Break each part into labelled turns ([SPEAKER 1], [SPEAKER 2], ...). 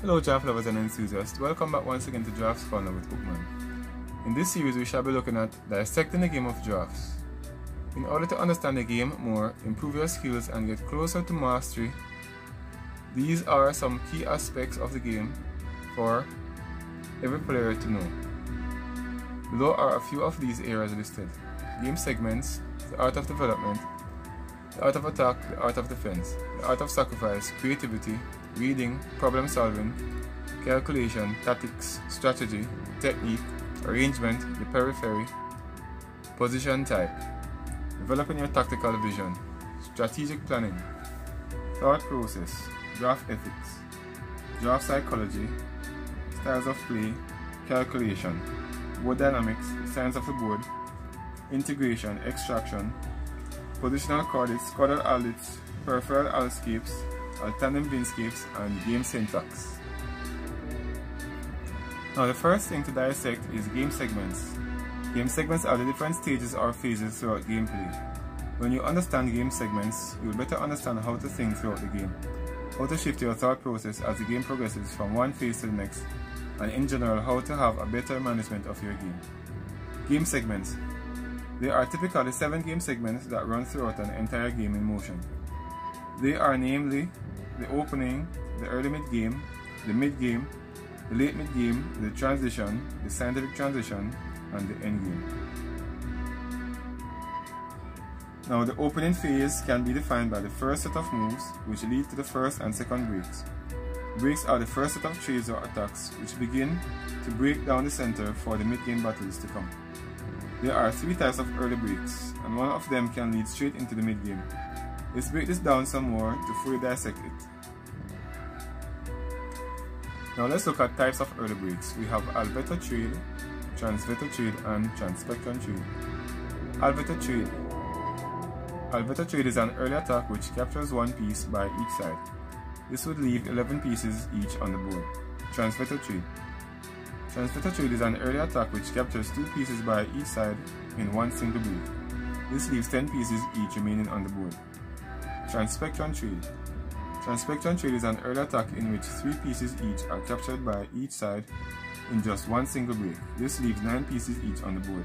[SPEAKER 1] Hello draft lovers and enthusiasts, welcome back once again to Drafts Corner with Bookman. In this series we shall be looking at dissecting the game of drafts. In order to understand the game more, improve your skills and get closer to mastery, these are some key aspects of the game for every player to know. Below are a few of these areas listed. Game segments, the art of development, the art of attack, the art of defense, the art of sacrifice, creativity, reading, problem solving, calculation, tactics, strategy, technique, arrangement, the periphery, position type, developing your tactical vision, strategic planning, thought process, draft ethics, draft psychology, styles of play, calculation, board dynamics, science of the board, integration, extraction, positional coordinates, caudal audits, peripheral allscapes, alternate binscapes, and game syntax. Now the first thing to dissect is game segments. Game segments are the different stages or phases throughout gameplay. When you understand game segments, you will better understand how to think throughout the game, how to shift your thought process as the game progresses from one phase to the next, and in general how to have a better management of your game. Game segments. There are typically 7 game segments that run throughout an entire game in motion. They are namely the opening, the early mid game, the mid game, the late mid game, the transition, the scientific transition, and the end game. Now the opening phase can be defined by the first set of moves which lead to the first and second breaks. Breaks are the first set of trades or attacks which begin to break down the center for the mid-game battles to come. There are three types of early breaks, and one of them can lead straight into the mid-game. Let's break this down some more to fully dissect it. Now let's look at types of early breaks. We have Alveto trade, Transveto trade, and Transpectron trade. Alveto trade. Alveto trade is an early attack which captures one piece by each side. This would leave 11 pieces each on the board. Transveto Transveto trade is an early attack which captures two pieces by each side in one single break. This leaves 10 pieces each remaining on the board. Transpectron trade. Transpectron trade is an early attack in which three pieces each are captured by each side in just one single break. This leaves 9 pieces each on the board.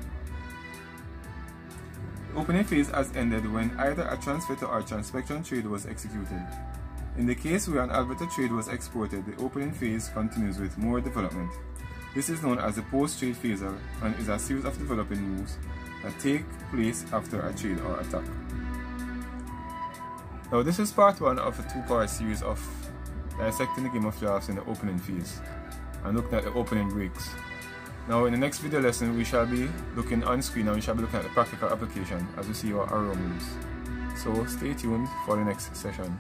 [SPEAKER 1] The opening phase has ended when either a Transveto or Transpectron trade was executed. In the case where an Alveto trade was exported, the opening phase continues with more development. This is known as the post-trade phase and is a series of developing moves that take place after a trade or attack. Now this is part one of a two-part series of dissecting the game of drafts in the opening phase and looking at the opening breaks. Now in the next video lesson we shall be looking on screen and we shall be looking at the practical application as we see our arrow moves. So stay tuned for the next session.